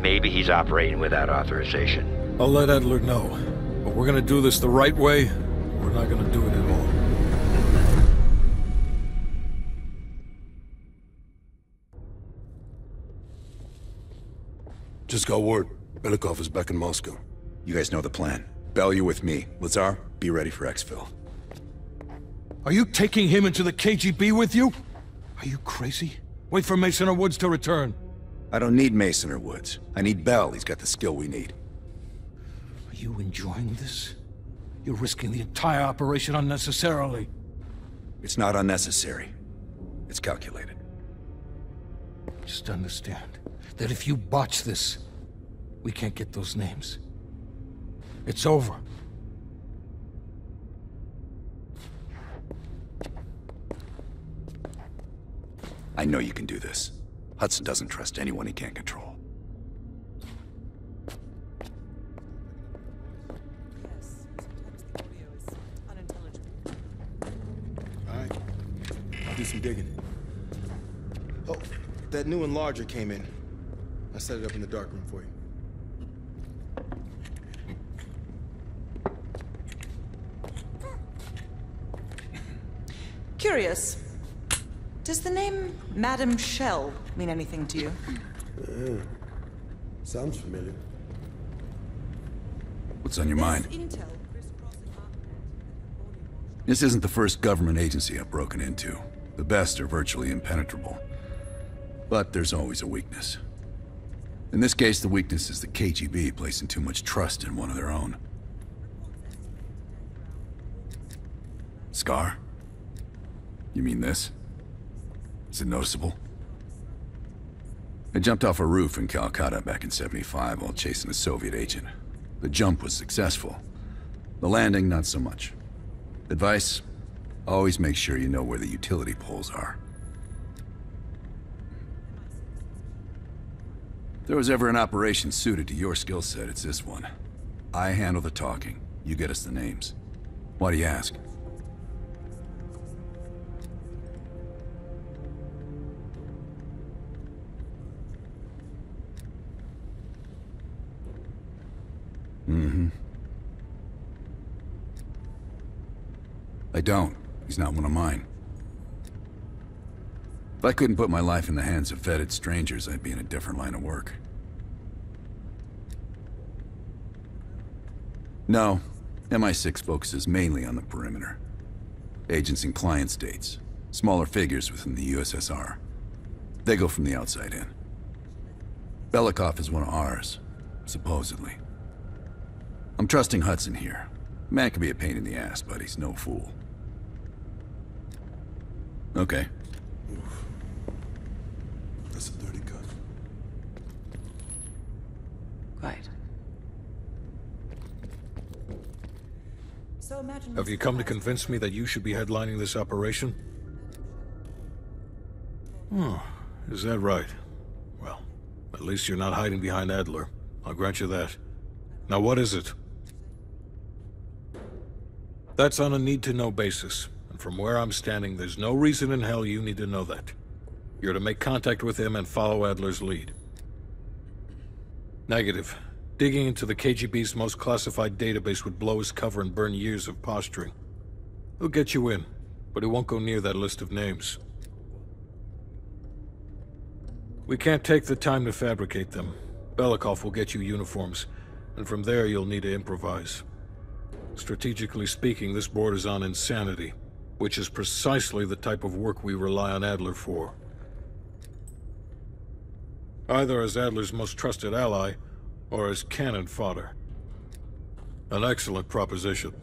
Maybe he's operating without authorization. I'll let Adler know. But we're gonna do this the right way, we're not gonna do it at all. Just got word. Belikov is back in Moscow. You guys know the plan. Bell, you're with me. Lazar, be ready for exfil. Are you taking him into the KGB with you? Are you crazy? Wait for Mason or Woods to return. I don't need Mason or Woods. I need Bell. He's got the skill we need. Are you enjoying this? You're risking the entire operation unnecessarily. It's not unnecessary. It's calculated. Just understand that if you botch this, we can't get those names. It's over. I know you can do this. Hudson doesn't trust anyone he can't control. Alright. I'll do some digging. Oh, that new enlarger came in. I set it up in the dark room for you. Curious. Does the name Madame Shell mean anything to you? Yeah. Sounds familiar. What's on your mind? This isn't the first government agency I've broken into. The best are virtually impenetrable. But there's always a weakness. In this case, the weakness is the KGB placing too much trust in one of their own. Scar? You mean this? Is it noticeable? I jumped off a roof in Calcutta back in 75 while chasing a Soviet agent. The jump was successful. The landing, not so much. Advice? Always make sure you know where the utility poles are. If there was ever an operation suited to your skill set, it's this one. I handle the talking. You get us the names. Why do you ask? I don't. He's not one of mine. If I couldn't put my life in the hands of vetted strangers, I'd be in a different line of work. No, MI6 focuses mainly on the perimeter. Agents in client states, smaller figures within the USSR. They go from the outside in. Belikov is one of ours, supposedly. I'm trusting Hudson here. Man can be a pain in the ass, but he's no fool. Okay. That's a dirty cut. Right. So imagine Have you come to convince me that you should be headlining this operation? Oh, is that right? Well, at least you're not hiding behind Adler. I'll grant you that. Now what is it? That's on a need-to-know basis. From where I'm standing, there's no reason in hell you need to know that. You're to make contact with him and follow Adler's lead. Negative. Digging into the KGB's most classified database would blow his cover and burn years of posturing. He'll get you in, but he won't go near that list of names. We can't take the time to fabricate them. Belikov will get you uniforms, and from there you'll need to improvise. Strategically speaking, this borders on insanity, which is precisely the type of work we rely on Adler for. Either as Adler's most trusted ally, or as cannon fodder. An excellent proposition.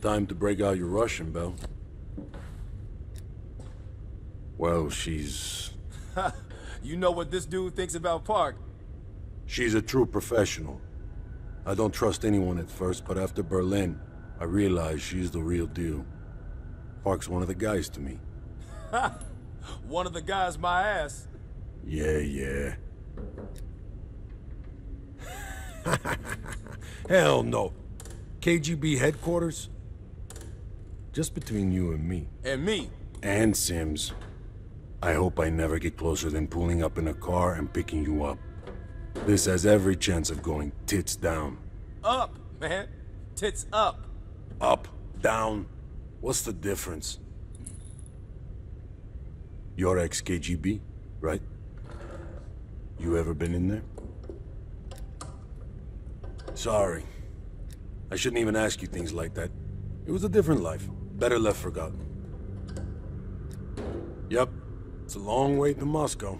Time to break out your Russian, Bell. Well, she's... You know what this dude thinks about Park. She's a true professional. I don't trust anyone at first, but after Berlin, I realize she's the real deal. Park's one of the guys to me. One of the guys my ass. Yeah, yeah. Hell no. KGB headquarters? Just between you and me. And me. And Sims. I hope I never get closer than pulling up in a car and picking you up. This has every chance of going tits down. Up, man. Tits up. Up, down. What's the difference? You're ex-KGB, right? You ever been in there? Sorry. I shouldn't even ask you things like that. It was a different life. Better left forgotten. Yep. It's a long way to Moscow.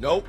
Nope.